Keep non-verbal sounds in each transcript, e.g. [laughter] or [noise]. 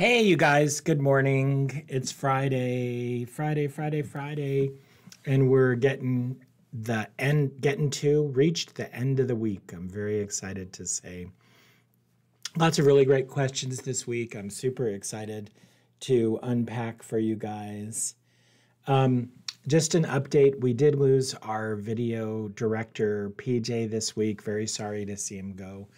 Hey, you guys, good morning. It's Friday, Friday, Friday, Friday, and we're getting the end, getting to, reached the end of the week. I'm very excited to say. Lots of really great questions this week. I'm super excited to unpack for you guys. Um, just an update we did lose our video director, PJ, this week. Very sorry to see him go.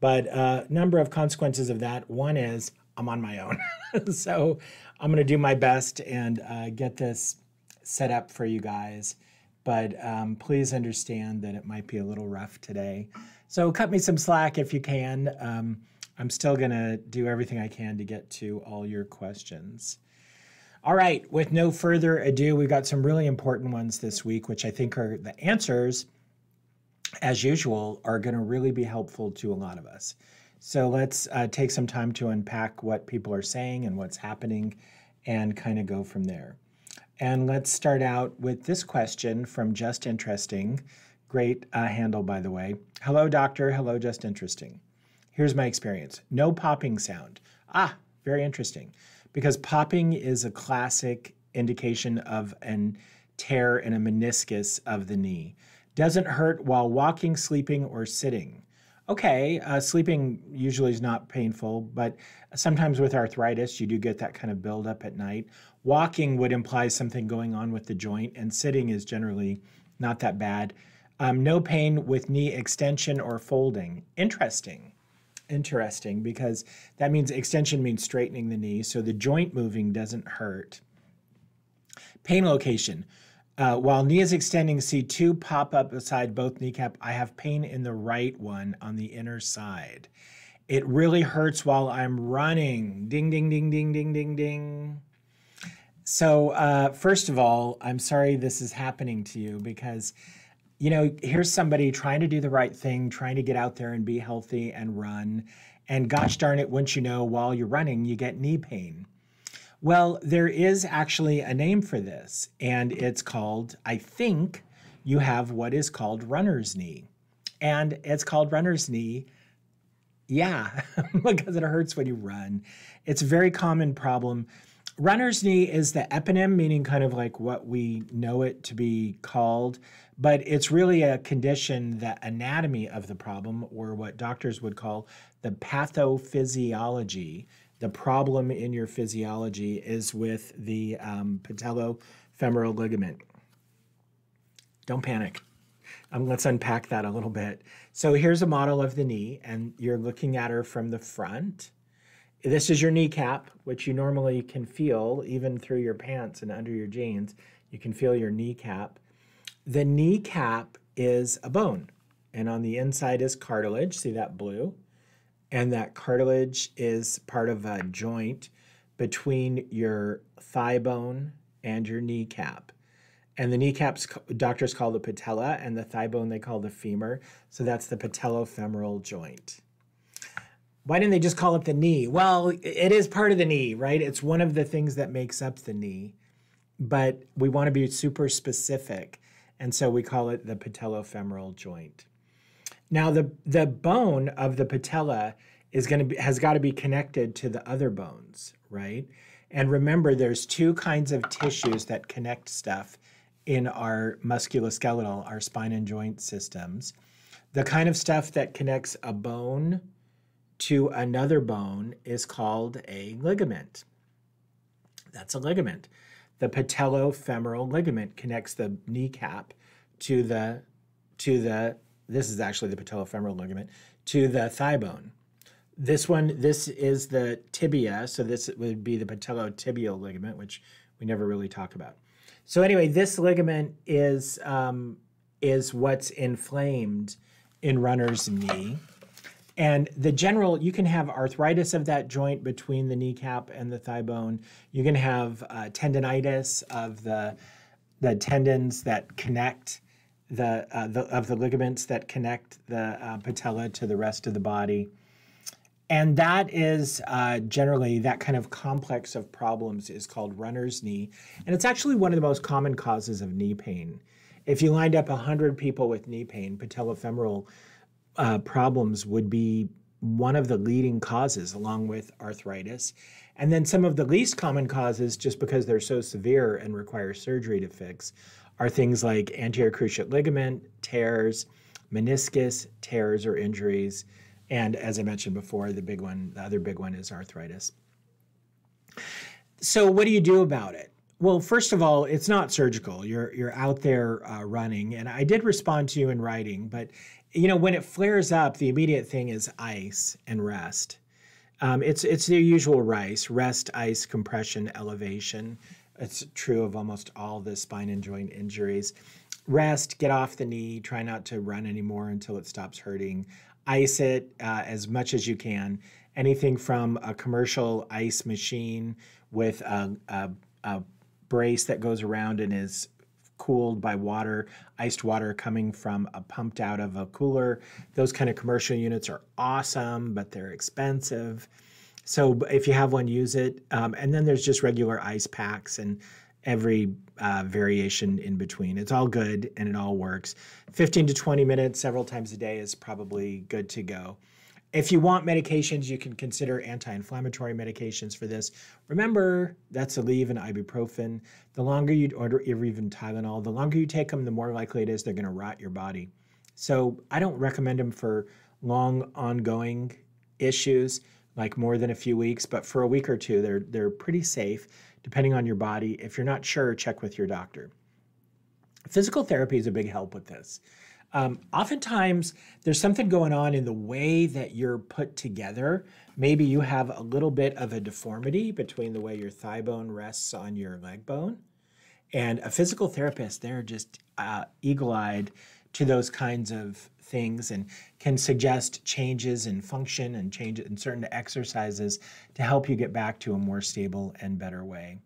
But a uh, number of consequences of that. One is I'm on my own. [laughs] so I'm going to do my best and uh, get this set up for you guys. But um, please understand that it might be a little rough today. So cut me some slack if you can. Um, I'm still going to do everything I can to get to all your questions. All right, with no further ado, we've got some really important ones this week, which I think are the answers, as usual, are going to really be helpful to a lot of us. So let's uh, take some time to unpack what people are saying and what's happening and kind of go from there. And let's start out with this question from Just Interesting. Great uh, handle, by the way. Hello, doctor. Hello, Just Interesting. Here's my experience no popping sound. Ah, very interesting. Because popping is a classic indication of an tear in a meniscus of the knee. Doesn't hurt while walking, sleeping, or sitting okay, uh, sleeping usually is not painful, but sometimes with arthritis, you do get that kind of buildup at night. Walking would imply something going on with the joint, and sitting is generally not that bad. Um, no pain with knee extension or folding. Interesting. Interesting, because that means extension means straightening the knee, so the joint moving doesn't hurt. Pain location. Uh, while knee is extending, see two pop up beside both kneecap. I have pain in the right one on the inner side. It really hurts while I'm running. Ding, ding, ding, ding, ding, ding, ding. So, uh, first of all, I'm sorry this is happening to you because, you know, here's somebody trying to do the right thing, trying to get out there and be healthy and run. And gosh darn it, once you know while you're running, you get knee pain. Well, there is actually a name for this, and it's called, I think you have what is called runner's knee. And it's called runner's knee, yeah, [laughs] because it hurts when you run. It's a very common problem. Runner's knee is the eponym, meaning kind of like what we know it to be called, but it's really a condition, the anatomy of the problem, or what doctors would call the pathophysiology the problem in your physiology is with the um, patellofemoral ligament. Don't panic. Um, let's unpack that a little bit. So here's a model of the knee, and you're looking at her from the front. This is your kneecap, which you normally can feel even through your pants and under your jeans. You can feel your kneecap. The kneecap is a bone, and on the inside is cartilage. See that blue? And that cartilage is part of a joint between your thigh bone and your kneecap. And the kneecaps doctors call the patella, and the thigh bone they call the femur. So that's the patellofemoral joint. Why didn't they just call it the knee? Well, it is part of the knee, right? It's one of the things that makes up the knee, but we want to be super specific. And so we call it the patellofemoral joint. Now the the bone of the patella is going to be has got to be connected to the other bones, right? And remember there's two kinds of tissues that connect stuff in our musculoskeletal, our spine and joint systems. The kind of stuff that connects a bone to another bone is called a ligament. That's a ligament. The patellofemoral ligament connects the kneecap to the to the this is actually the patellofemoral ligament, to the thigh bone. This one, this is the tibia, so this would be the patellotibial ligament, which we never really talk about. So anyway, this ligament is um, is what's inflamed in runner's knee. And the general, you can have arthritis of that joint between the kneecap and the thigh bone. You can have uh, tendonitis of the the tendons that connect the, uh, the of the ligaments that connect the uh, patella to the rest of the body. And that is uh, generally that kind of complex of problems is called runner's knee. And it's actually one of the most common causes of knee pain. If you lined up 100 people with knee pain, patellofemoral uh, problems would be one of the leading causes, along with arthritis. And then some of the least common causes, just because they're so severe and require surgery to fix, are things like anterior cruciate ligament tears, meniscus tears or injuries, and as I mentioned before, the big one, the other big one is arthritis. So, what do you do about it? Well, first of all, it's not surgical. You're you're out there uh, running, and I did respond to you in writing, but you know when it flares up, the immediate thing is ice and rest. Um, it's it's the usual rice, rest, ice, compression, elevation. It's true of almost all the spine and joint injuries. Rest, get off the knee, try not to run anymore until it stops hurting. Ice it uh, as much as you can. Anything from a commercial ice machine with a, a, a brace that goes around and is cooled by water, iced water coming from a pumped out of a cooler. Those kind of commercial units are awesome, but they're expensive. So if you have one, use it. Um, and then there's just regular ice packs and every uh, variation in between. It's all good and it all works. 15 to 20 minutes several times a day is probably good to go. If you want medications, you can consider anti-inflammatory medications for this. Remember, that's Aleve and ibuprofen. The longer you order, or even Tylenol, the longer you take them, the more likely it is they're going to rot your body. So I don't recommend them for long, ongoing issues, like more than a few weeks. But for a week or two, they're they're pretty safe, depending on your body. If you're not sure, check with your doctor. Physical therapy is a big help with this. Um, oftentimes, there's something going on in the way that you're put together. Maybe you have a little bit of a deformity between the way your thigh bone rests on your leg bone. And a physical therapist, they're just uh, eagle eyed to those kinds of things and can suggest changes in function and change in certain exercises to help you get back to a more stable and better way.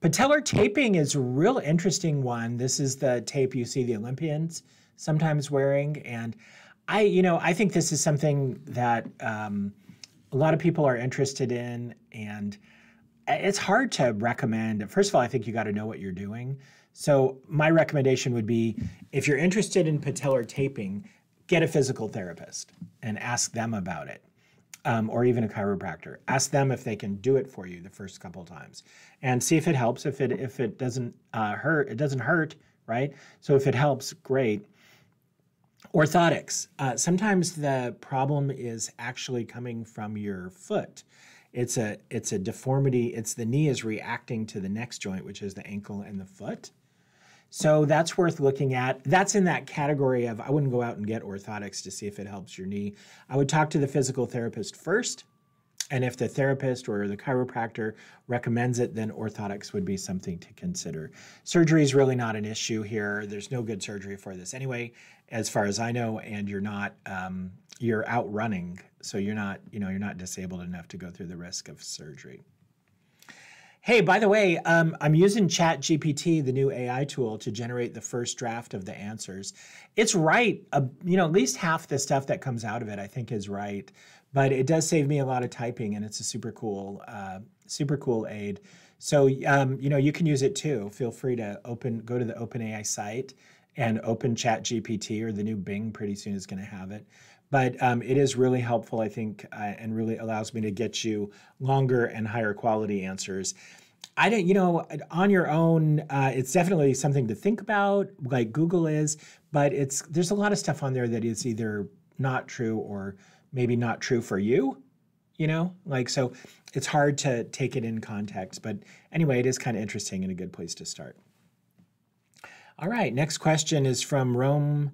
Patellar taping is a real interesting one. This is the tape you see the Olympians sometimes wearing. And I, you know, I think this is something that um, a lot of people are interested in, and it's hard to recommend. First of all, I think you got to know what you're doing. So my recommendation would be, if you're interested in patellar taping, get a physical therapist and ask them about it. Um, or even a chiropractor. Ask them if they can do it for you the first couple times, and see if it helps. If it if it doesn't uh, hurt, it doesn't hurt, right? So if it helps, great. Orthotics. Uh, sometimes the problem is actually coming from your foot. It's a it's a deformity. It's the knee is reacting to the next joint, which is the ankle and the foot. So that's worth looking at. That's in that category of I wouldn't go out and get orthotics to see if it helps your knee. I would talk to the physical therapist first and if the therapist or the chiropractor recommends it, then orthotics would be something to consider. Surgery is really not an issue here. There's no good surgery for this anyway, as far as I know, and you're not um, you're out running, so you're not you know you're not disabled enough to go through the risk of surgery. Hey, by the way, um, I'm using ChatGPT, the new AI tool, to generate the first draft of the answers. It's right, uh, you know, at least half the stuff that comes out of it, I think, is right but it does save me a lot of typing and it's a super cool uh, super cool aid. So um, you know you can use it too. Feel free to open go to the openai site and open ChatGPT or the new bing pretty soon is going to have it. But um, it is really helpful i think uh, and really allows me to get you longer and higher quality answers I don't, you know, on your own, uh, it's definitely something to think about, like Google is. But it's there's a lot of stuff on there that is either not true or maybe not true for you you know like so it's hard to take it in context but anyway it is kind of interesting and a good place to start all right next question is from rome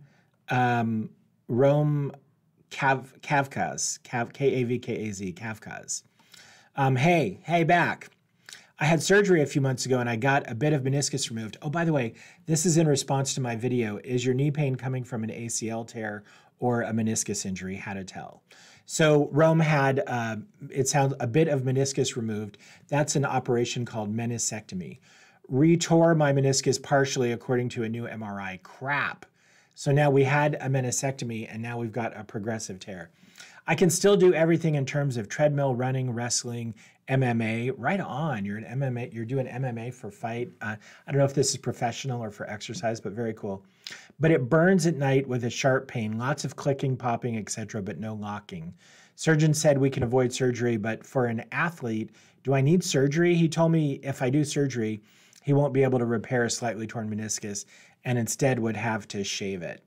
um, rome Kav, Kavkaz, Kav, K-A-V-K-A-Z, Kavkaz. Um, hey, hey, back. I had surgery a few months ago and I got a bit of meniscus removed. Oh, by the way, this is in response to my video. Is your knee pain coming from an ACL tear or a meniscus injury, how to tell. So Rome had, uh, it sounds, a bit of meniscus removed. That's an operation called meniscectomy. Retore my meniscus partially according to a new MRI. Crap. So now we had a meniscectomy and now we've got a progressive tear. I can still do everything in terms of treadmill, running, wrestling, MMA. Right on. You're an MMA. You're doing MMA for fight. Uh, I don't know if this is professional or for exercise, but very cool. But it burns at night with a sharp pain. Lots of clicking, popping, etc., but no locking. Surgeon said we can avoid surgery, but for an athlete, do I need surgery? He told me if I do surgery, he won't be able to repair a slightly torn meniscus and instead would have to shave it.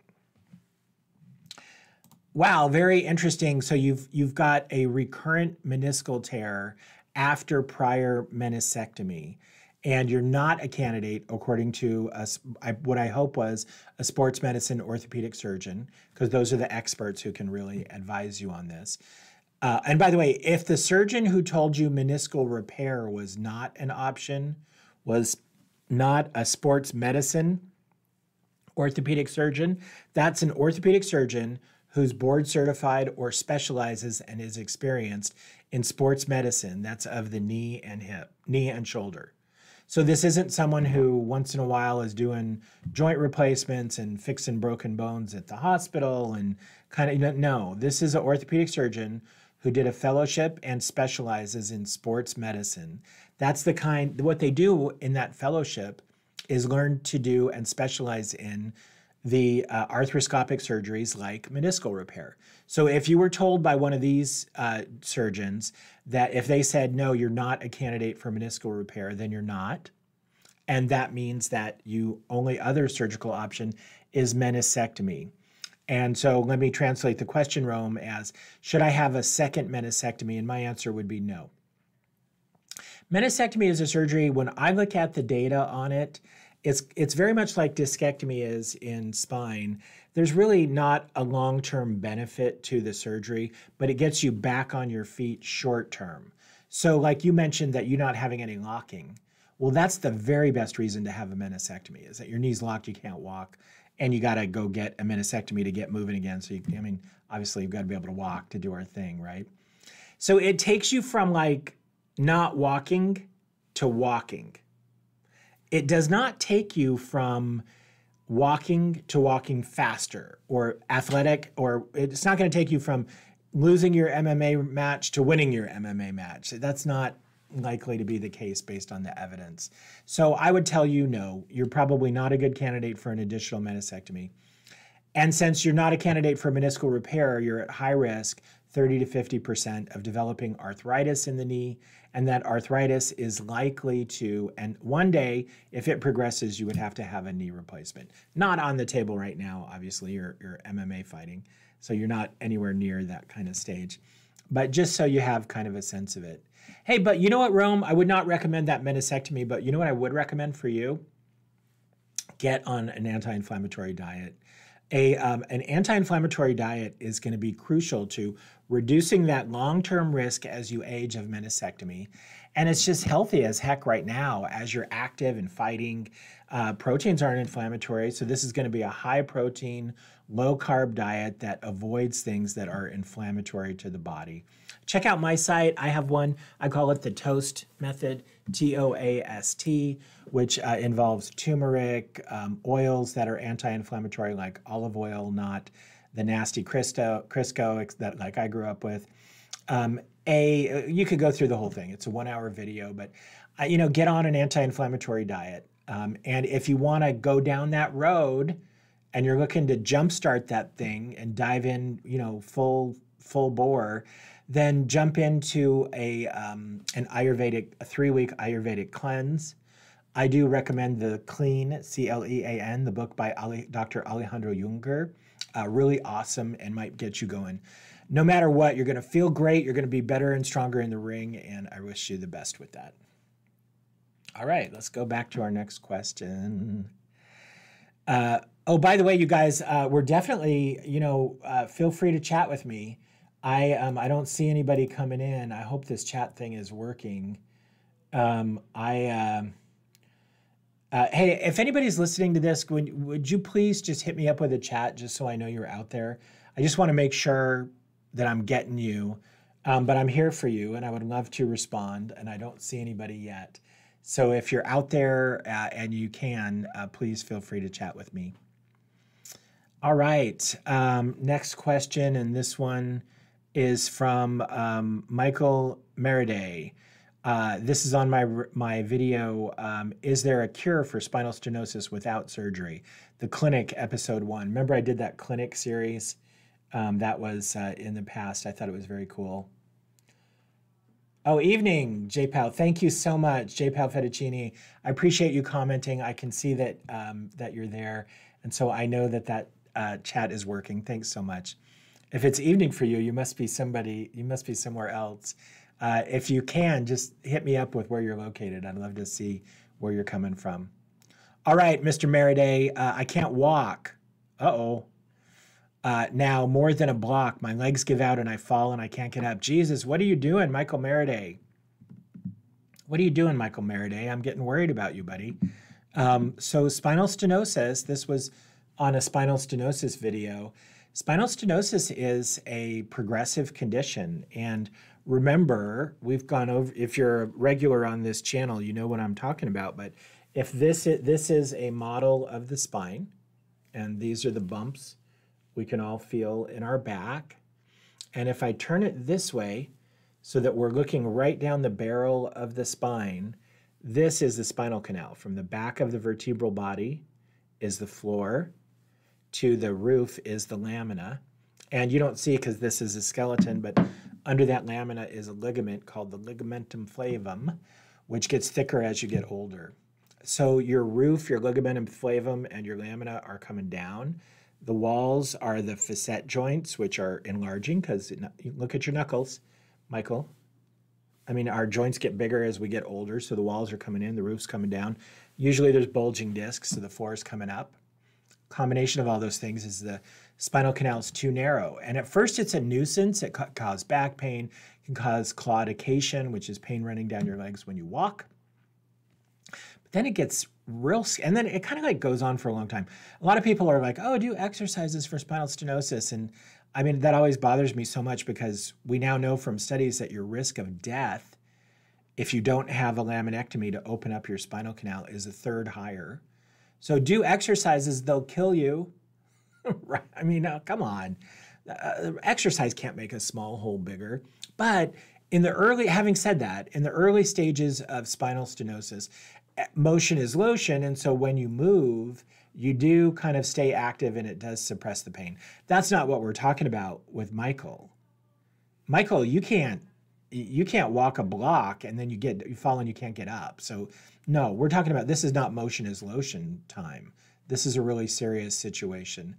Wow, very interesting. So you've you've got a recurrent meniscal tear after prior meniscectomy and you're not a candidate according to a, I, what I hope was a sports medicine orthopedic surgeon, because those are the experts who can really advise you on this. Uh, and by the way, if the surgeon who told you meniscal repair was not an option, was not a sports medicine orthopedic surgeon, that's an orthopedic surgeon who's board certified or specializes and is experienced in sports medicine. That's of the knee and hip, knee and shoulder. So this isn't someone who once in a while is doing joint replacements and fixing broken bones at the hospital and kind of no. This is an orthopedic surgeon who did a fellowship and specializes in sports medicine. That's the kind what they do in that fellowship is learn to do and specialize in the uh, arthroscopic surgeries like meniscal repair. So if you were told by one of these uh, surgeons that if they said, no, you're not a candidate for meniscal repair, then you're not. And that means that you only other surgical option is meniscectomy. And so let me translate the question, Rome, as should I have a second meniscectomy? And my answer would be no. Meniscectomy is a surgery, when I look at the data on it, it's it's very much like discectomy is in spine. There's really not a long-term benefit to the surgery, but it gets you back on your feet short term. So like you mentioned that you're not having any locking. Well, that's the very best reason to have a meniscectomy is that your knee's locked, you can't walk, and you got to go get a meniscectomy to get moving again. So you, I mean, obviously you've got to be able to walk to do our thing, right? So it takes you from like not walking to walking it does not take you from walking to walking faster or athletic, or it's not going to take you from losing your MMA match to winning your MMA match. That's not likely to be the case based on the evidence. So I would tell you no, you're probably not a good candidate for an additional meniscectomy. And since you're not a candidate for meniscal repair, you're at high risk 30 to 50% of developing arthritis in the knee and that arthritis is likely to, and one day, if it progresses, you would have to have a knee replacement. Not on the table right now, obviously, you're, you're MMA fighting, so you're not anywhere near that kind of stage. But just so you have kind of a sense of it. Hey, but you know what, Rome? I would not recommend that meniscectomy, but you know what I would recommend for you? Get on an anti inflammatory diet a, um, an anti-inflammatory diet is going to be crucial to reducing that long-term risk as you age of meniscectomy. And it's just healthy as heck right now as you're active and fighting. Uh, proteins aren't inflammatory, so this is going to be a high protein, low carb diet that avoids things that are inflammatory to the body. Check out my site. I have one, I call it the TOAST method, T O A S T, which uh, involves turmeric, um, oils that are anti inflammatory, like olive oil, not the nasty Crisco, that like I grew up with. Um, a you could go through the whole thing. It's a one hour video, but uh, you know, get on an anti-inflammatory diet. Um, and if you want to go down that road, and you're looking to jumpstart that thing and dive in, you know, full full bore, then jump into a um, an Ayurvedic a three week Ayurvedic cleanse. I do recommend the Clean C L E A N, the book by Ali, Dr. Alejandro Junger. Uh, really awesome and might get you going. No matter what, you're going to feel great. You're going to be better and stronger in the ring, and I wish you the best with that. All right, let's go back to our next question. Uh, oh, by the way, you guys, uh, we're definitely, you know, uh, feel free to chat with me. I um, I don't see anybody coming in. I hope this chat thing is working. Um, I. Um, uh, hey, if anybody's listening to this, would, would you please just hit me up with a chat just so I know you're out there? I just want to make sure that I'm getting you, um, but I'm here for you and I would love to respond, and I don't see anybody yet. So if you're out there uh, and you can, uh, please feel free to chat with me. All right, um, next question, and this one is from um, Michael Meriday. Uh, this is on my my video. Um, is there a cure for spinal stenosis without surgery? The clinic episode one. Remember, I did that clinic series Um, that was uh, in the past. I thought it was very cool. Oh, evening, JPal. Thank you so much, JPal Fettuccini. I appreciate you commenting. I can see that um, that you're there, and so I know that that uh, chat is working. Thanks so much. If it's evening for you, you must be somebody. You must be somewhere else. Uh, if you can, just hit me up with where you're located. I'd love to see where you're coming from. All right, Mr. Meriday, uh, I can't walk. Uh-oh. Uh, now more than a block. My legs give out and I fall and I can't get up. Jesus, what are you doing, Michael Meriday? What are you doing, Michael Meriday? I'm getting worried about you, buddy. Um, so spinal stenosis, this was on a spinal stenosis video. Spinal stenosis is a progressive condition. And remember, we've gone over, if you're a regular on this channel, you know what I'm talking about. But if this is, this is a model of the spine, and these are the bumps we can all feel in our back. And if I turn it this way, so that we're looking right down the barrel of the spine, this is the spinal canal. From the back of the vertebral body is the floor, to the roof is the lamina. And you don't see because this is a skeleton, but under that lamina is a ligament called the ligamentum flavum, which gets thicker as you get older. So your roof, your ligamentum flavum, and your lamina are coming down. The walls are the facet joints, which are enlarging because look at your knuckles, Michael. I mean, our joints get bigger as we get older, so the walls are coming in, the roof's coming down. Usually there's bulging discs, so the floor is coming up. Combination of all those things is the spinal canal is too narrow. And at first it's a nuisance. It can cause back pain, can cause claudication, which is pain running down your legs when you walk. But then it gets real, and then it kind of like goes on for a long time. A lot of people are like, oh, do exercises for spinal stenosis. And I mean, that always bothers me so much because we now know from studies that your risk of death, if you don't have a laminectomy to open up your spinal canal, is a third higher. So do exercises, they'll kill you. [laughs] right? I mean, come on. Uh, exercise can't make a small hole bigger. But in the early, having said that, in the early stages of spinal stenosis, motion is lotion. And so when you move, you do kind of stay active and it does suppress the pain. That's not what we're talking about with Michael. Michael, you can't you can't walk a block and then you get you fall and you can't get up. So no, we're talking about this is not motion is lotion time. This is a really serious situation.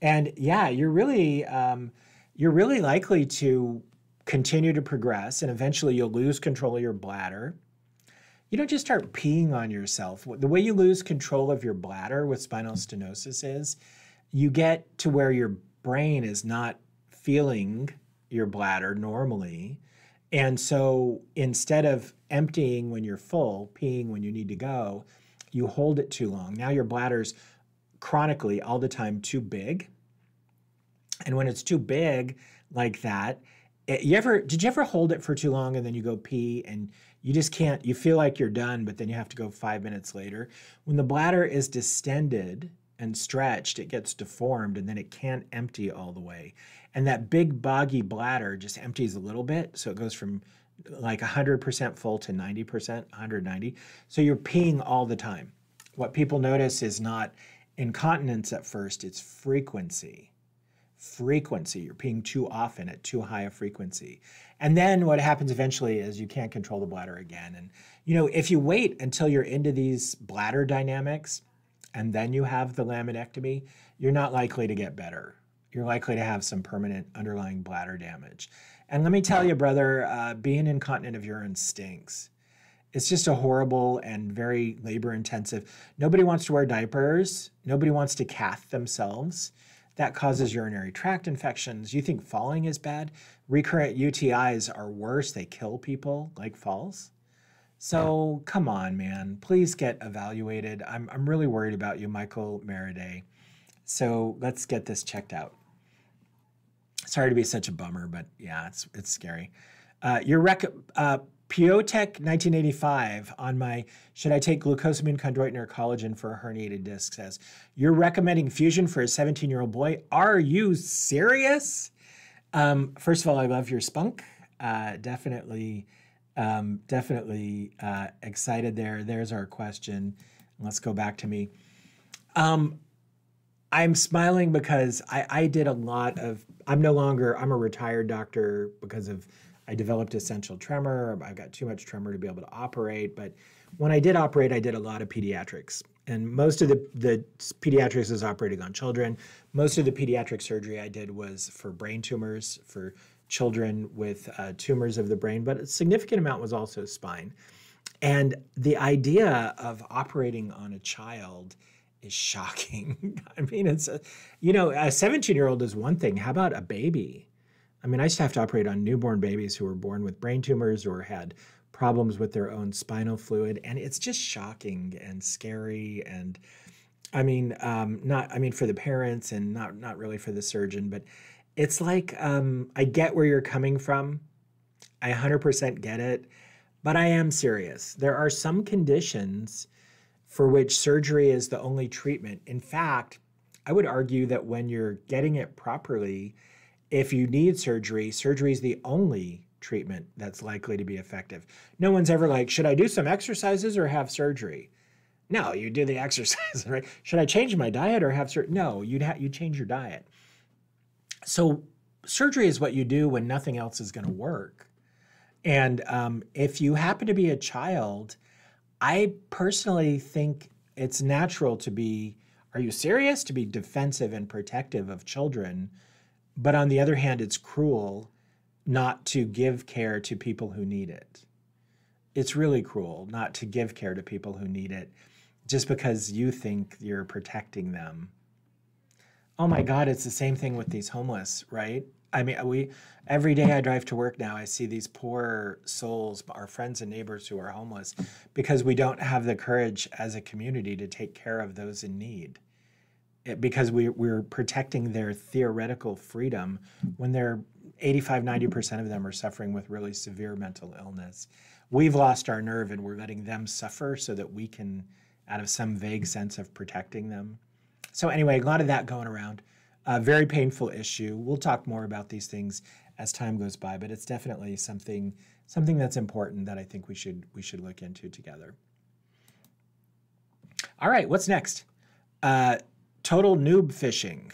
And yeah, you're really um, you're really likely to continue to progress and eventually you'll lose control of your bladder you don't just start peeing on yourself. The way you lose control of your bladder with spinal stenosis is you get to where your brain is not feeling your bladder normally. And so instead of emptying when you're full, peeing when you need to go, you hold it too long. Now your bladder's chronically all the time too big. And when it's too big like that, it, eh, you ever did you ever hold it for too long and then you go pee and you just can't, you feel like you're done, but then you have to go five minutes later. When the bladder is distended and stretched, it gets deformed and then it can't empty all the way. And that big boggy bladder just empties a little bit. So it goes from like 100% full to 90%, 190. So you're peeing all the time. What people notice is not incontinence at first, it's frequency frequency. You're peeing too often at too high a frequency. And then what happens eventually is you can't control the bladder again. And, you know, if you wait until you're into these bladder dynamics and then you have the laminectomy, you're not likely to get better. You're likely to have some permanent underlying bladder damage. And let me tell you, brother, uh, being incontinent of urine stinks. It's just a horrible and very labor intensive. Nobody wants to wear diapers. Nobody wants to cath themselves. That causes urinary tract infections. You think falling is bad? Recurrent UTIs are worse. They kill people like falls. So come on, man. Please get evaluated. I'm, I'm really worried about you, Michael Meriday. So let's get this checked out. Sorry to be such a bummer, but yeah, it's, it's scary. Uh, your rec- uh, Piotech 1985 on my should I take glucosamine chondroitin or collagen for a herniated disc says, You're recommending fusion for a 17 year old boy? Are you serious? Um, first of all, I love your spunk. Uh, definitely, um, definitely uh, excited there. There's our question. Let's go back to me. Um, I'm smiling because I, I did a lot of. I'm no longer. I'm a retired doctor because of. I developed essential tremor. I've got too much tremor to be able to operate. But when I did operate, I did a lot of pediatrics, and most of the the pediatrics is operating on children. Most of the pediatric surgery I did was for brain tumors for children with uh, tumors of the brain, but a significant amount was also spine. And the idea of operating on a child is shocking. [laughs] I mean, it's, a, you know, a 17 year old is one thing. How about a baby? I mean, I used to have to operate on newborn babies who were born with brain tumors or had problems with their own spinal fluid. And it's just shocking and scary. And I mean, um, not, I mean, for the parents and not, not really for the surgeon, but it's like, um, I get where you're coming from. I 100% get it, but I am serious. There are some conditions for which surgery is the only treatment. In fact, I would argue that when you're getting it properly, if you need surgery, surgery is the only treatment that's likely to be effective. No one's ever like, should I do some exercises or have surgery? No, you do the [laughs] exercise, right? Should I change my diet or have surgery? No, you'd ha- you change your diet. So surgery is what you do when nothing else is going to work. And um, if you happen to be a child I personally think it's natural to be, are you serious? To be defensive and protective of children. But on the other hand, it's cruel not to give care to people who need it. It's really cruel not to give care to people who need it just because you think you're protecting them. Oh my God, it's the same thing with these homeless, right? I mean, we every day I drive to work now, I see these poor souls, our friends and neighbors who are homeless, because we don't have the courage as a community to take care of those in need. It, because we, we're protecting their theoretical freedom when they're 85, 90% of them are suffering with really severe mental illness. We've lost our nerve and we're letting them suffer so that we can, out of some vague sense of protecting them. So, anyway, a lot of that going around. A very painful issue. We'll talk more about these things as time goes by, but it's definitely something something that's important that I think we should we should look into together. All right, what's next? Uh, total noob fishing.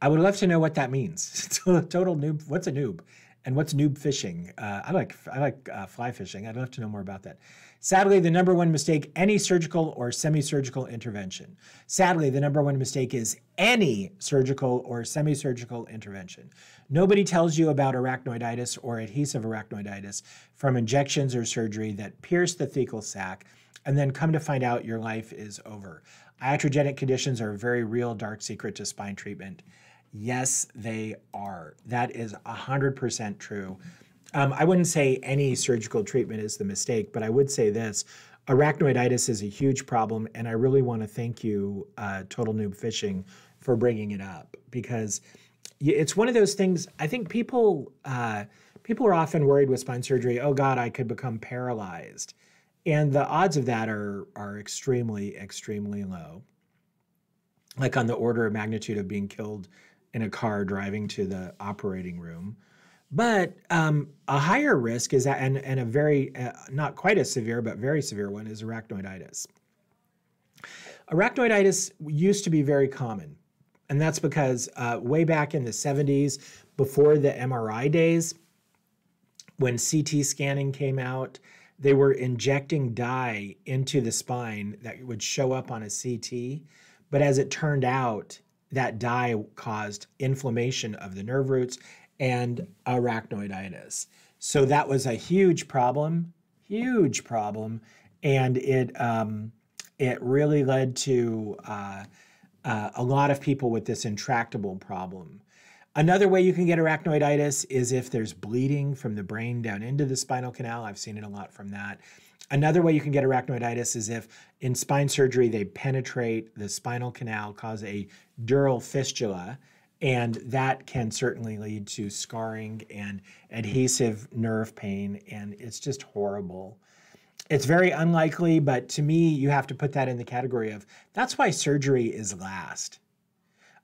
I would love to know what that means. [laughs] total noob. What's a noob? And what's noob fishing? Uh, I like I like uh, fly fishing. I'd love to know more about that. Sadly, the number one mistake any surgical or semi surgical intervention. Sadly, the number one mistake is any surgical or semi surgical intervention. Nobody tells you about arachnoiditis or adhesive arachnoiditis from injections or surgery that pierce the thecal sac and then come to find out your life is over. Iatrogenic conditions are a very real dark secret to spine treatment. Yes, they are. That is 100% true. Um, I wouldn't say any surgical treatment is the mistake, but I would say this arachnoiditis is a huge problem, and I really want to thank you, uh, Total Noob Fishing, for bringing it up because it's one of those things. I think people uh, people are often worried with spine surgery. Oh God, I could become paralyzed, and the odds of that are are extremely extremely low. Like on the order of magnitude of being killed in a car driving to the operating room. But um, a higher risk is that, and, and a very, uh, not quite as severe, but very severe one is arachnoiditis. Arachnoiditis used to be very common. And that's because uh, way back in the 70s, before the MRI days, when CT scanning came out, they were injecting dye into the spine that would show up on a CT. But as it turned out, that dye caused inflammation of the nerve roots and arachnoiditis. So that was a huge problem, huge problem, and it um, it really led to uh, uh, a lot of people with this intractable problem. Another way you can get arachnoiditis is if there's bleeding from the brain down into the spinal canal. I've seen it a lot from that. Another way you can get arachnoiditis is if in spine surgery they penetrate the spinal canal, cause a dural fistula, and that can certainly lead to scarring and adhesive nerve pain, and it's just horrible. It's very unlikely, but to me, you have to put that in the category of that's why surgery is last.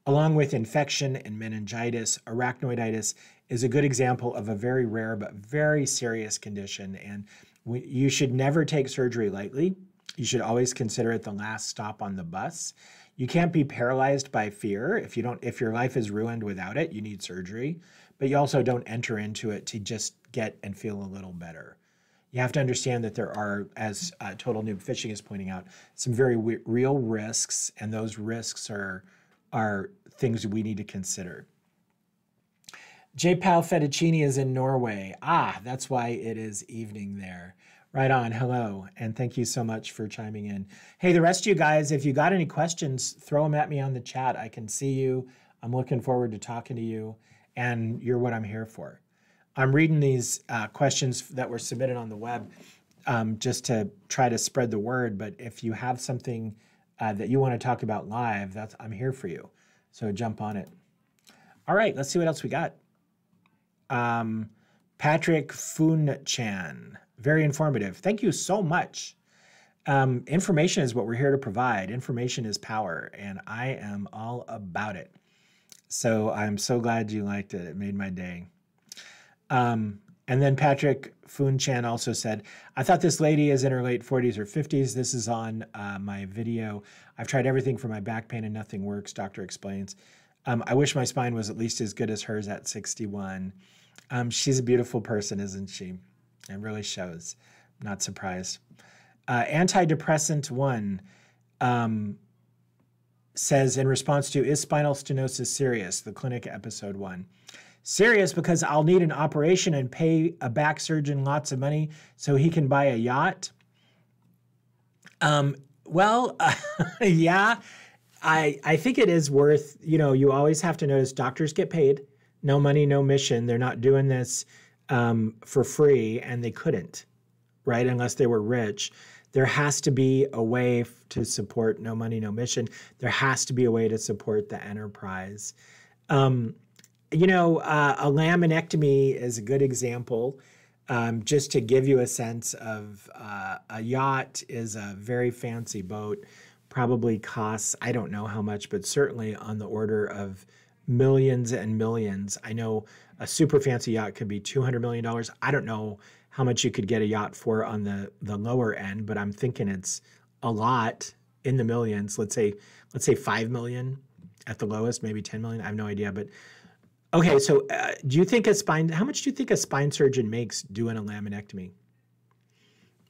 Along with infection and meningitis, arachnoiditis is a good example of a very rare but very serious condition, and we, you should never take surgery lightly. You should always consider it the last stop on the bus. You can't be paralyzed by fear. If you don't if your life is ruined without it, you need surgery, but you also don't enter into it to just get and feel a little better. You have to understand that there are, as uh, Total Noob Fishing is pointing out, some very w- real risks, and those risks are are things we need to consider. J. Pal Fettuccine is in Norway. Ah, that's why it is evening there. Right on. Hello. And thank you so much for chiming in. Hey, the rest of you guys, if you got any questions, throw them at me on the chat. I can see you. I'm looking forward to talking to you. And you're what I'm here for. I'm reading these uh, questions that were submitted on the web um, just to try to spread the word. But if you have something uh, that you want to talk about live, that's I'm here for you. So jump on it. All right, let's see what else we got. Um, Patrick Foon-Chan, very informative. Thank you so much. Um, information is what we're here to provide. Information is power, and I am all about it. So I'm so glad you liked it. It made my day. Um, and then Patrick Foon-Chan also said, I thought this lady is in her late 40s or 50s. This is on uh, my video. I've tried everything for my back pain and nothing works, doctor explains. Um, I wish my spine was at least as good as hers at 61. Um, she's a beautiful person, isn't she? It really shows. I'm not surprised. Uh, antidepressant one um, says in response to Is spinal stenosis serious? The clinic episode one. Serious because I'll need an operation and pay a back surgeon lots of money so he can buy a yacht. Um, well, uh, [laughs] yeah, I I think it is worth. You know, you always have to notice doctors get paid no money, no mission. They're not doing this um, for free, and they couldn't, right? Unless they were rich. There has to be a way f- to support no money, no mission. There has to be a way to support the enterprise. Um, you know, uh, a laminectomy is a good example. Um, just to give you a sense of uh, a yacht is a very fancy boat, probably costs, I don't know how much, but certainly on the order of millions and millions. I know a super fancy yacht could be $200 million. I don't know how much you could get a yacht for on the, the lower end, but I'm thinking it's a lot in the millions. Let's say, let's say 5 million at the lowest, maybe 10 million. I have no idea, but okay. So uh, do you think a spine, how much do you think a spine surgeon makes doing a laminectomy?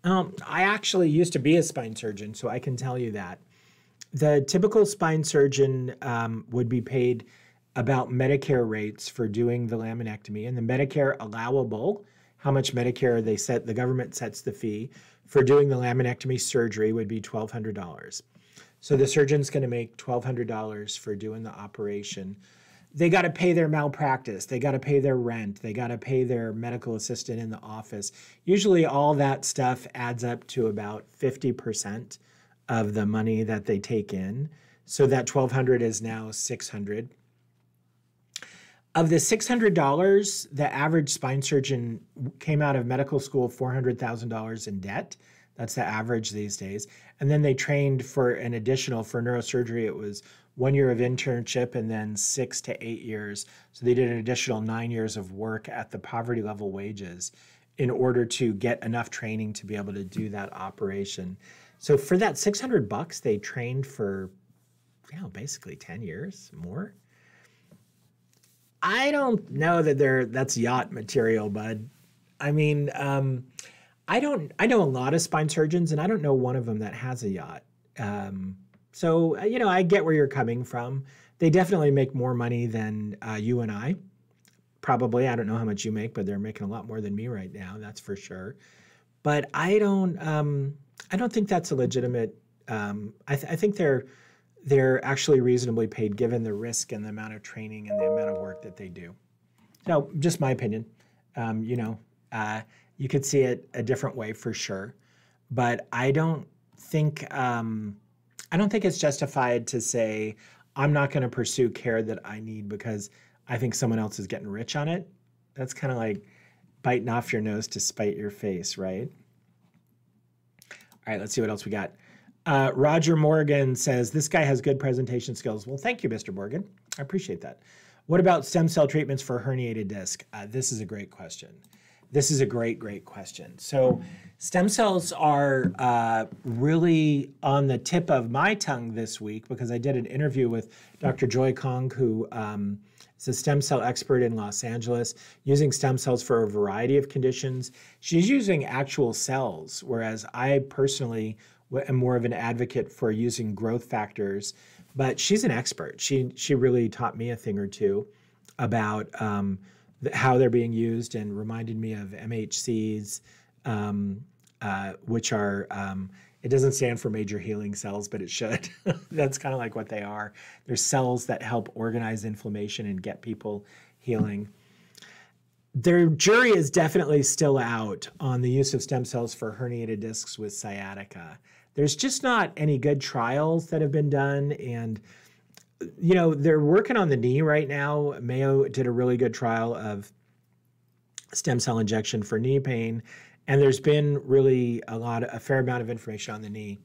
Um, I actually used to be a spine surgeon, so I can tell you that. The typical spine surgeon um, would be paid about Medicare rates for doing the laminectomy and the Medicare allowable, how much Medicare they set, the government sets the fee for doing the laminectomy surgery would be $1,200. So the surgeon's going to make $1,200 for doing the operation. They got to pay their malpractice, they got to pay their rent, they got to pay their medical assistant in the office. Usually, all that stuff adds up to about 50% of the money that they take in. So that 1200 is now 600 of the $600, the average spine surgeon came out of medical school $400,000 in debt. That's the average these days. And then they trained for an additional, for neurosurgery, it was one year of internship and then six to eight years. So they did an additional nine years of work at the poverty level wages in order to get enough training to be able to do that operation. So for that 600 bucks, they trained for, you know, basically 10 years more. I don't know that they're that's yacht material, bud. I mean, um, I don't. I know a lot of spine surgeons, and I don't know one of them that has a yacht. Um, so uh, you know, I get where you're coming from. They definitely make more money than uh, you and I. Probably, I don't know how much you make, but they're making a lot more than me right now. That's for sure. But I don't. Um, I don't think that's a legitimate. Um, I, th- I think they're they're actually reasonably paid given the risk and the amount of training and the amount of work that they do. Now, just my opinion. Um, you know, uh, you could see it a different way for sure, but I don't think um, I don't think it's justified to say I'm not going to pursue care that I need because I think someone else is getting rich on it. That's kind of like biting off your nose to spite your face, right? All right, let's see what else we got. Uh, Roger Morgan says, This guy has good presentation skills. Well, thank you, Mr. Morgan. I appreciate that. What about stem cell treatments for herniated disc? Uh, this is a great question. This is a great, great question. So, stem cells are uh, really on the tip of my tongue this week because I did an interview with Dr. Joy Kong, who um, is a stem cell expert in Los Angeles, using stem cells for a variety of conditions. She's using actual cells, whereas I personally am more of an advocate for using growth factors. But she's an expert. She she really taught me a thing or two about. Um, how they're being used and reminded me of MHCs, um, uh, which are, um, it doesn't stand for major healing cells, but it should. [laughs] That's kind of like what they are. They're cells that help organize inflammation and get people healing. Their jury is definitely still out on the use of stem cells for herniated discs with sciatica. There's just not any good trials that have been done, and you know, they're working on the knee right now. Mayo did a really good trial of stem cell injection for knee pain, and there's been really a lot, a fair amount of information on the knee.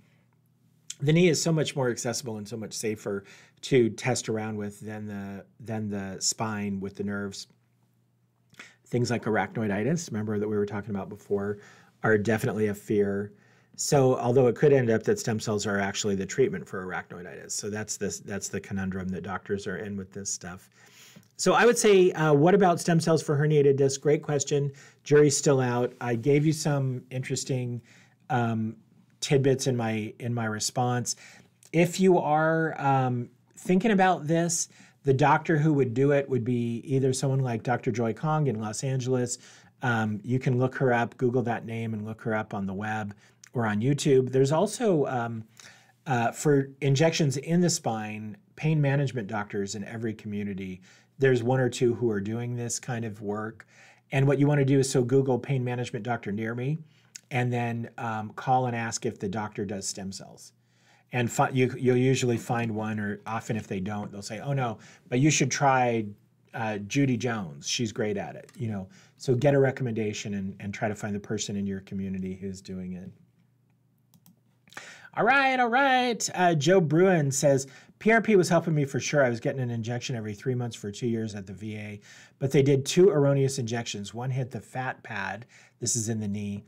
The knee is so much more accessible and so much safer to test around with than the than the spine with the nerves. Things like arachnoiditis, remember that we were talking about before, are definitely a fear. So, although it could end up that stem cells are actually the treatment for arachnoiditis, so that's this that's the conundrum that doctors are in with this stuff. So, I would say, uh, what about stem cells for herniated disc? Great question. Jury's still out. I gave you some interesting um, tidbits in my in my response. If you are um, thinking about this, the doctor who would do it would be either someone like Dr. Joy Kong in Los Angeles. Um, you can look her up, Google that name, and look her up on the web or on YouTube. There's also um, uh, for injections in the spine, pain management doctors in every community. There's one or two who are doing this kind of work. And what you want to do is so Google pain management doctor near me, and then um, call and ask if the doctor does stem cells. And fi- you, you'll usually find one, or often if they don't, they'll say, "Oh no, but you should try uh, Judy Jones. She's great at it." You know, so get a recommendation and, and try to find the person in your community who's doing it. All right, all right. Uh, Joe Bruin says PRP was helping me for sure. I was getting an injection every three months for two years at the VA, but they did two erroneous injections. One hit the fat pad. This is in the knee,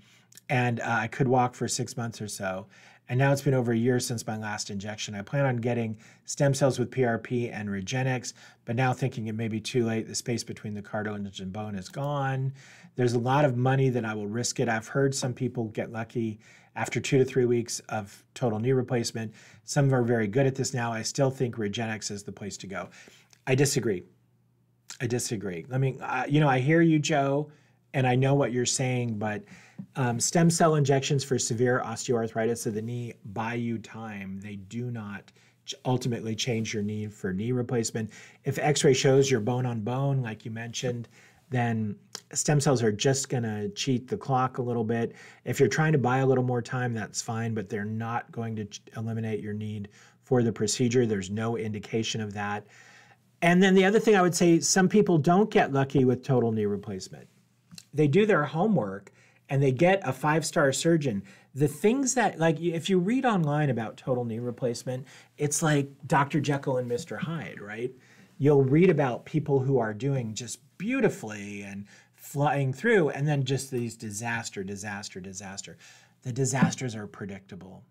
and uh, I could walk for six months or so. And now it's been over a year since my last injection. I plan on getting stem cells with PRP and Regenexx, but now thinking it may be too late. The space between the cartilage and bone is gone. There's a lot of money that I will risk it. I've heard some people get lucky after two to three weeks of total knee replacement. Some are very good at this now. I still think Regenexx is the place to go. I disagree. I disagree. I mean, uh, you know, I hear you, Joe, and I know what you're saying, but um, stem cell injections for severe osteoarthritis of the knee buy you time. They do not ultimately change your need for knee replacement. If x ray shows you're bone on bone, like you mentioned, then stem cells are just going to cheat the clock a little bit. If you're trying to buy a little more time, that's fine, but they're not going to eliminate your need for the procedure. There's no indication of that. And then the other thing I would say some people don't get lucky with total knee replacement. They do their homework and they get a five star surgeon. The things that, like, if you read online about total knee replacement, it's like Dr. Jekyll and Mr. Hyde, right? You'll read about people who are doing just beautifully and flying through, and then just these disaster, disaster, disaster. The disasters are predictable.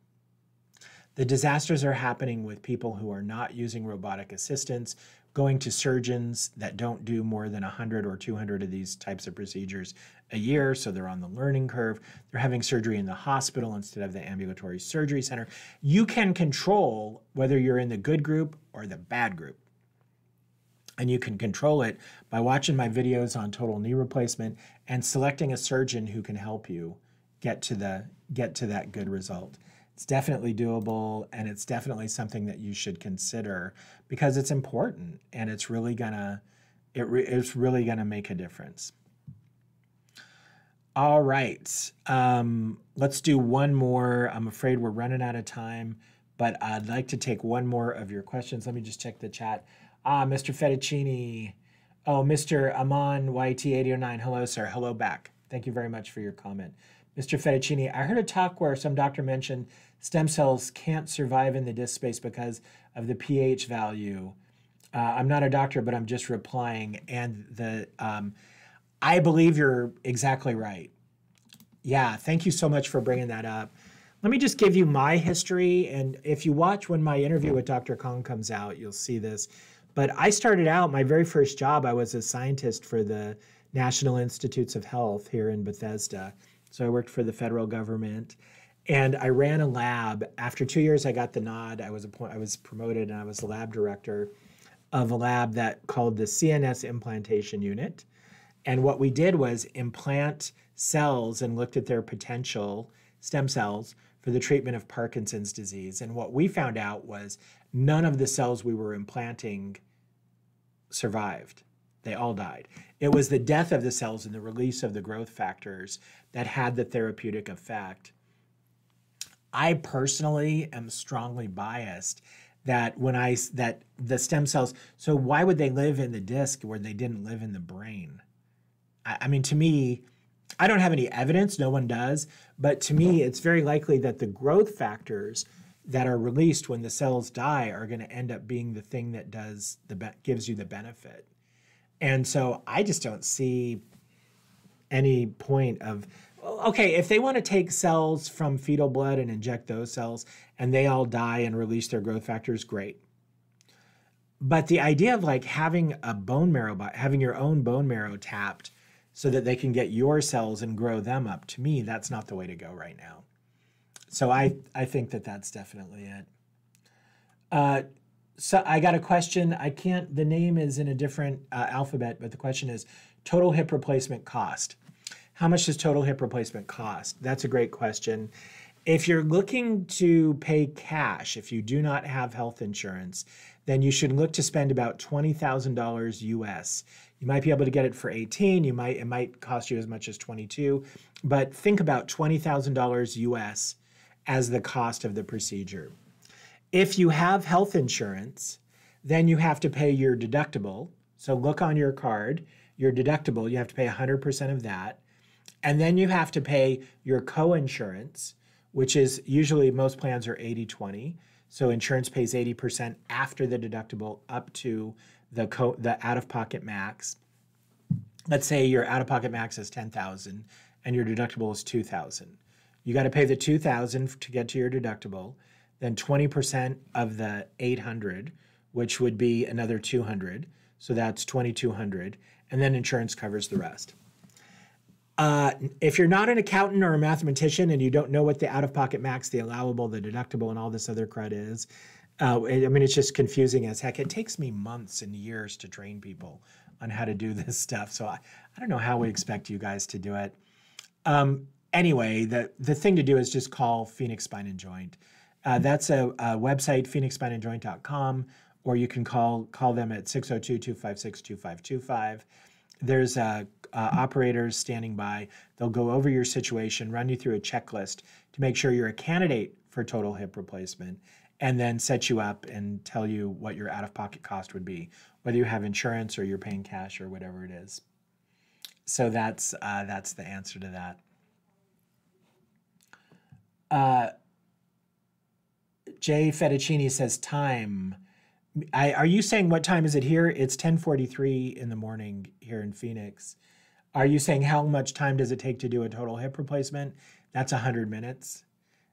The disasters are happening with people who are not using robotic assistance, going to surgeons that don't do more than 100 or 200 of these types of procedures a year, so they're on the learning curve. They're having surgery in the hospital instead of the ambulatory surgery center. You can control whether you're in the good group or the bad group and you can control it by watching my videos on total knee replacement and selecting a surgeon who can help you get to the get to that good result. It's definitely doable and it's definitely something that you should consider because it's important and it's really gonna it re, it's really gonna make a difference. All right, um, let's do one more. I'm afraid we're running out of time, but I'd like to take one more of your questions. Let me just check the chat. Ah, Mr. Fettuccini. Oh, Mr. Aman YT809. Hello, sir. Hello back. Thank you very much for your comment. Mr. Fettuccini, I heard a talk where some doctor mentioned stem cells can't survive in the disk space because of the pH value. Uh, I'm not a doctor, but I'm just replying. And the um, I believe you're exactly right. Yeah, thank you so much for bringing that up. Let me just give you my history. And if you watch when my interview with Dr. Kong comes out, you'll see this. But I started out, my very first job, I was a scientist for the National Institutes of Health here in Bethesda. So I worked for the federal government. And I ran a lab. After two years, I got the nod. I was appointed, I was promoted, and I was the lab director of a lab that called the CNS implantation unit. And what we did was implant cells and looked at their potential stem cells for the treatment of Parkinson's disease. And what we found out was none of the cells we were implanting survived. They all died. It was the death of the cells and the release of the growth factors that had the therapeutic effect. I personally am strongly biased that when I that the stem cells. So why would they live in the disc where they didn't live in the brain? I, I mean, to me, I don't have any evidence. No one does, but to me, it's very likely that the growth factors that are released when the cells die are going to end up being the thing that does the gives you the benefit. And so I just don't see any point of okay, if they want to take cells from fetal blood and inject those cells and they all die and release their growth factors, great. But the idea of like having a bone marrow, by having your own bone marrow tapped so that they can get your cells and grow them up, to me, that's not the way to go right now. So I, I think that that's definitely it. Uh, so I got a question. I can't, the name is in a different uh, alphabet, but the question is total hip replacement cost. How much does total hip replacement cost? That's a great question. If you're looking to pay cash, if you do not have health insurance, then you should look to spend about $20,000 US. You might be able to get it for 18, you might it might cost you as much as 22, but think about $20,000 US as the cost of the procedure. If you have health insurance, then you have to pay your deductible. So look on your card, your deductible, you have to pay 100% of that. And then you have to pay your co-insurance, which is usually most plans are 80-20. So insurance pays 80% after the deductible up to the co- the out-of-pocket max. Let's say your out-of-pocket max is 10,000 and your deductible is 2,000. You got to pay the 2,000 to get to your deductible, then 20% of the 800, which would be another 200. So that's 2,200, and then insurance covers the rest. Uh, if you're not an accountant or a mathematician and you don't know what the out-of-pocket max, the allowable, the deductible, and all this other crud is, uh, I mean, it's just confusing as heck. It takes me months and years to train people on how to do this [laughs] stuff. So I, I don't know how we expect you guys to do it. Um, anyway, the, the thing to do is just call Phoenix Spine and Joint. Uh, that's a, a website, phoenixspineandjoint.com, or you can call call them at 602 256 2525. There's uh, uh, operators standing by. They'll go over your situation, run you through a checklist to make sure you're a candidate for total hip replacement, and then set you up and tell you what your out of pocket cost would be, whether you have insurance or you're paying cash or whatever it is. So that's, uh, that's the answer to that. Uh, Jay Fettuccini says time. I, are you saying what time is it here? It's 10:43 in the morning here in Phoenix. Are you saying how much time does it take to do a total hip replacement? That's 100 minutes.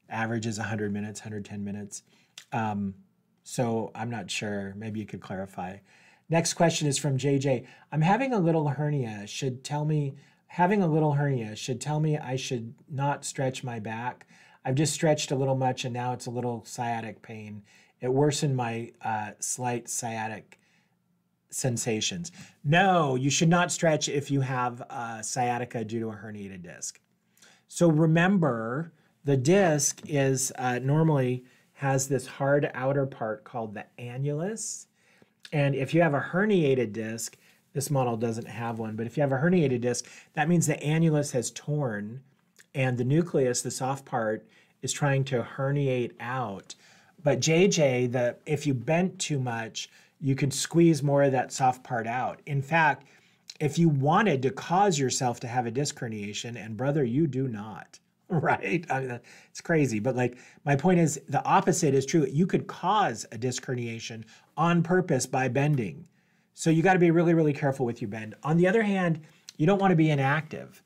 Average is 100 minutes, 110 minutes. Um, so I'm not sure. Maybe you could clarify. Next question is from JJ. I'm having a little hernia. Should tell me having a little hernia should tell me I should not stretch my back. I've just stretched a little much and now it's a little sciatic pain it worsened my uh, slight sciatic sensations. No, you should not stretch if you have uh, sciatica due to a herniated disc. So remember, the disc is uh, normally has this hard outer part called the annulus. And if you have a herniated disc, this model doesn't have one, but if you have a herniated disc, that means the annulus has torn and the nucleus, the soft part, is trying to herniate out. But JJ, the if you bent too much, you could squeeze more of that soft part out. In fact, if you wanted to cause yourself to have a disc herniation, and brother, you do not, [laughs] right? I mean, it's crazy. But like, my point is the opposite is true. You could cause a disc herniation on purpose by bending. So you got to be really, really careful with your bend. On the other hand, You don't want to be inactive.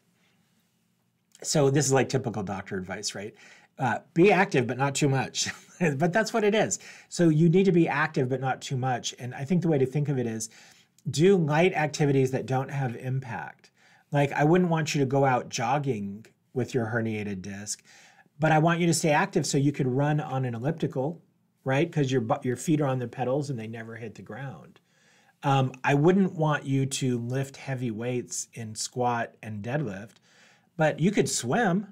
So this is like typical doctor advice, right? Uh, be active, but not too much. [laughs] but that's what it is. So you need to be active, but not too much. And I think the way to think of it is do light activities that don't have impact. Like I wouldn't want you to go out jogging with your herniated disc, but I want you to stay active so you could run on an elliptical, right? Because your your feet are on the pedals and they never hit the ground. Um, I wouldn't want you to lift heavy weights in squat and deadlift, but you could swim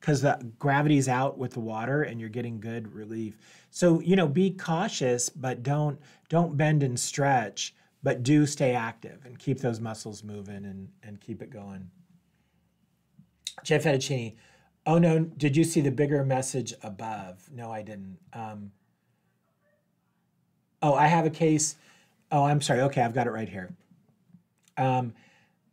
because the gravity's out with the water and you're getting good relief. So you know, be cautious, but don't don't bend and stretch but do stay active and keep those muscles moving and, and keep it going. Jeff Fettuccini, oh no, did you see the bigger message above? No, I didn't. Um, oh, I have a case. Oh, I'm sorry. Okay, I've got it right here. Um,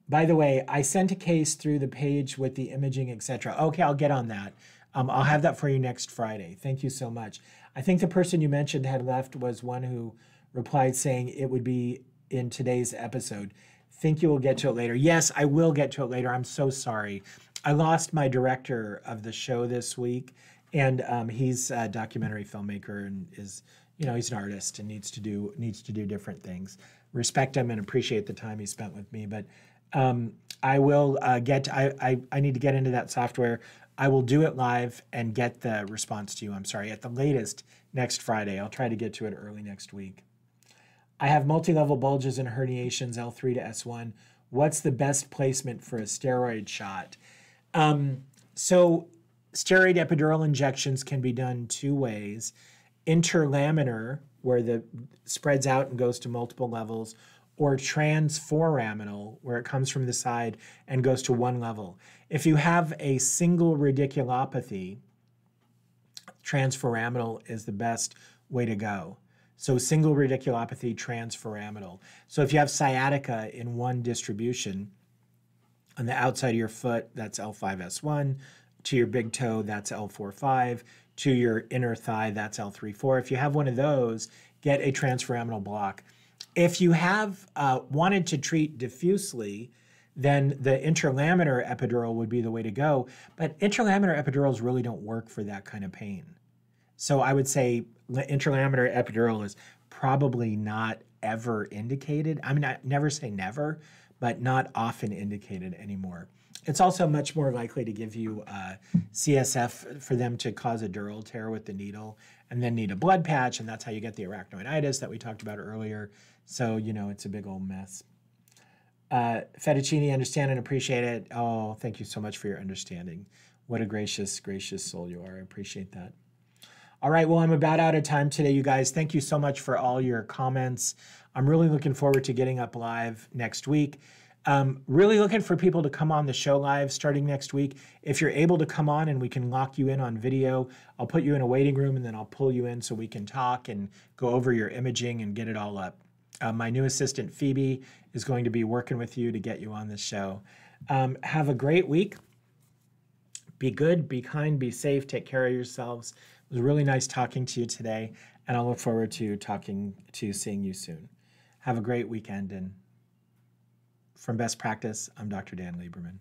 by the way, I sent a case through the page with the imaging, etc. Okay, I'll get on that. Um, I'll have that for you next Friday. Thank you so much. I think the person you mentioned had left was one who replied saying it would be in today's episode. Think you will get to it later. Yes, I will get to it later. I'm so sorry. I lost my director of the show this week, and um, he's a documentary filmmaker and is, you know, he's an artist and needs to do needs to do different things. Respect him and appreciate the time he spent with me. But um, I will uh, get. I, I I need to get into that software. I will do it live and get the response to you. I'm sorry, at the latest next Friday. I'll try to get to it early next week. I have multi-level bulges and herniations L3 to S1. What's the best placement for a steroid shot? Um, so steroid epidural injections can be done two ways. Interlaminar, where the spreads out and goes to multiple levels, or transforaminal, where it comes from the side and goes to one level. If you have a single radiculopathy, transforaminal is the best way to go. So single radiculopathy transforaminal. So if you have sciatica in one distribution, on the outside of your foot, that's L5S1. To your big toe, that's L45. To your inner thigh, that's L34. If you have one of those, get a transforaminal block. If you have uh, wanted to treat diffusely, then the interlaminar epidural would be the way to go. But interlaminar epidurals really don't work for that kind of pain. So I would say interlaminar epidural is probably not ever indicated. I mean, I never say never, but not often indicated anymore. It's also much more likely to give you uh, CSF for them to cause a dural tear with the needle and then need a blood patch, and that's how you get the arachnoiditis that we talked about earlier. So, you know, it's a big old mess. Uh, Fettuccini, understand and appreciate it. Oh, thank you so much for your understanding. What a gracious, gracious soul you are. I appreciate that. All right, well, I'm about out of time today, you guys. Thank you so much for all your comments. I'm really looking forward to getting up live next week. Um, really looking for people to come on the show live starting next week. If you're able to come on and we can lock you in on video, I'll put you in a waiting room and then I'll pull you in so we can talk and go over your imaging and get it all up. Uh, my new assistant, Phoebe, is going to be working with you to get you on the show. Um, have a great week. Be good, be kind, be safe, take care of yourselves. It was really nice talking to you today, and I look forward to talking to seeing you soon. Have a great weekend, and from Best Practice, I'm Dr. Dan Lieberman.